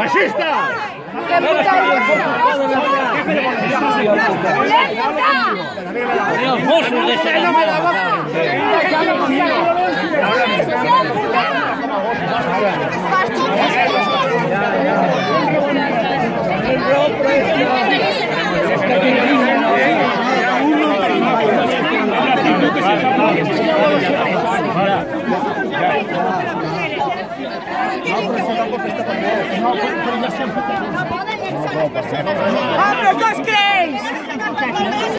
¡Fascista! Los Mossos de ¡Abre,